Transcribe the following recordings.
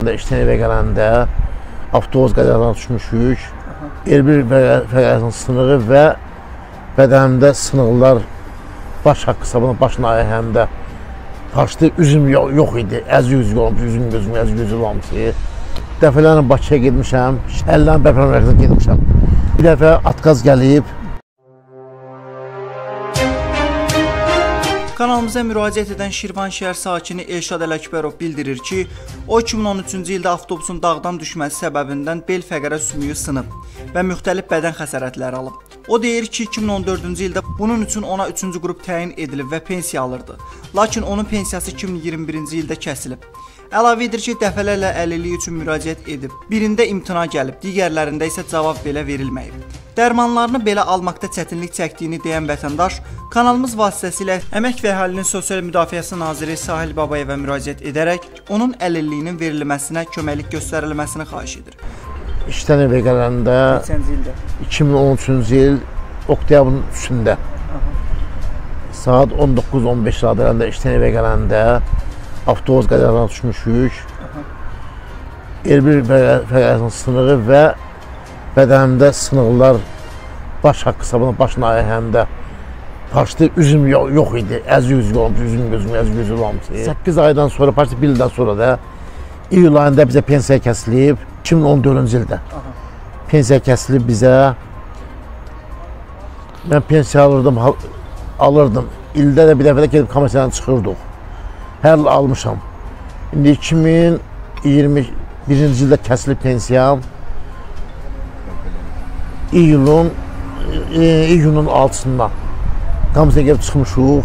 İşdən evə gələndə avtobus qəzadan düşmüşük. Elbir fəqəsin sınığı və bədənimdə sınıqlar baş haqqı sabına başına ayağımda Taşdı üzüm yo yox idi. Əz yüz olmuş, üzüm gözüm əz yüz olmuş. Dəfələrlə Bakıya getmişəm, əllərin bərpa mərkəzinə getmişəm. Bir dəfə Atqaz gəlib, Kanalımıza müraciət edən Şirvan şəhər sakini Elşad Ələkbərov bildirir ki, o 2013-cü ildə avtobusun dağdan düşməsi səbəbindən bel fəqərə sümüyü sınıb və müxtəlif bədən xəsarətləri alıb. O deyir ki, 2014-cü ildə bunun üçün ona 3-cü qrup təyin edilib və pensiya alırdı. Lakin onun pensiyası 2021-ci ildə kəsilib. Əlavə edir ki, dəfələrlə əlillik üçün müraciət edib. Birində imtina gəlib, digərlərində isə cavab belə verilməyib. Dərmanlarını belə almaqda çətinlik çəkdiyini deyən vətəndaş kanalımız vasitəsilə Əmək və Əhalinin Sosial Müdafiəsi naziri Sahil Babayeva müraciət edərək onun əlilliyinin verilməsinə köməklik göstərilməsini xahiş edir. İşdən evə gələndə Neçənci ildə? 2013-cü il oktyabrın 3-də saat 19-15 radələrində işdən evə gələndə avtobus qəzadan düşmüşük. Elbir fəqəsin sınığı və bədənimdə sınıqlar baş haqqı sabına başına ayağımda Paştı üzüm yo yox idi. Əz yüz olmuş, üzüm gözüm əz yüz olmuş. 8 aydan sonra, paştı 1 ildən sonra da iyul ayında bizə pensiya kəsilib 2014-cü ildə. Pensiya kəsilib bizə mən pensiya alırdım, alırdım. İldə də bir dəfə də gedib komissiyadan çıxırdıq. Hər il almışam. İndi 2021-ci ildə kəsilib pensiyam. İyulun iyunun 6-sından Kamizə gəlib çıxmışıq.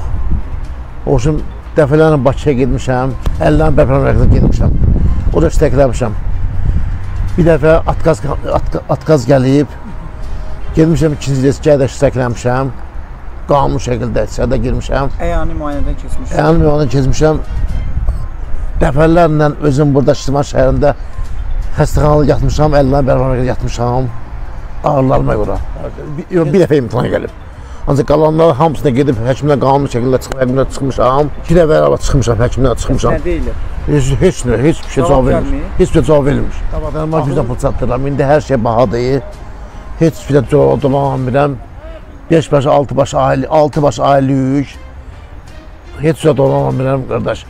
O üçün dəfələrlə Bakıya getmişəm. Əllərin bərpa mərkəzinə getmişəm. Orada istəkləmişəm. Bir dəfə Atqaz, Atqaz, Atqaz gəlib. Getmişəm ikinci dəstəyə istəkləmişəm. Qanun şəkildə içəridə girmişəm. Əyani müayinədən keçmiş. Əyalim yolunu keçmişəm. Dəfələrlə özüm burada Şirvan şəhərində xəstəxanada yatmışam, əllərin bərpa mərkəzində yatmışam. Ağrılarıma görə. Bir, bir dəfə imtihana gəlib. Ancaq qalanlar hamısına gedib həkimlə qanuni şəkildə çıxıb, həkimlə çıxmışam. İki dəfə əlavə çıxmışam, həkimlə çıxmışam. Nə deyilir? Heç, heç nə, heç bir şey Cavab cavab vermir. Heç bir cavab vermir. Adamlar bizdən pul çatdırıram. İndi hər şey bahadır. Heç bir də cavab dolanmıram. 5 baş, 6 baş ailə, 6 baş ailəyik. Heç bir dolanmıram qardaş.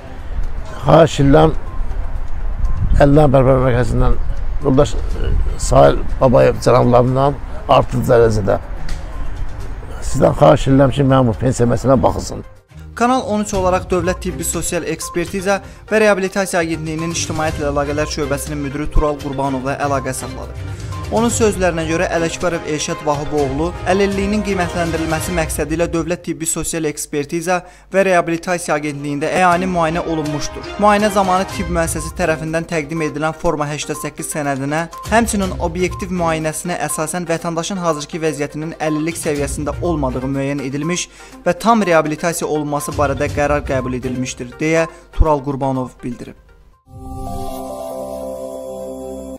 Xahiş edirəm Əllərin Bərpa Mərkəzindən yoldaş e, Sahil Babayev cənablarından artıq dərəcədə sizdən xahiş edirəm ki, mənim bu pensiya məsələmə baxılsın. Kanal 13 olaraq Dövlət Tibbi Sosial Ekspertiza və Reabilitasiya Agentliyinin İctimaiyyətlə Əlaqələr şöbəsinin müdiri Tural Qurbanovla əlaqə saxladı. Onun sözlərinə görə Ələkbərov Elşad Vahiboğlu əlilliyinin qiymətləndirilməsi məqsədi ilə Dövlət Tibbi Sosial Ekspertiza və Reabilitasiya Agentliyində əyani müayinə olunmuşdur. Müayinə zamanı tibb müəssisəsi tərəfindən təqdim edilən forma 88 sənədinə, həmçinin obyektiv müayinəsinə əsasən vətəndaşın hazırki vəziyyətinin əlillik səviyyəsində olmadığı müəyyən edilmiş və tam reabilitasiya olunması barədə qərar qəbul edilmişdir deyə Tural Qurbanov bildirib.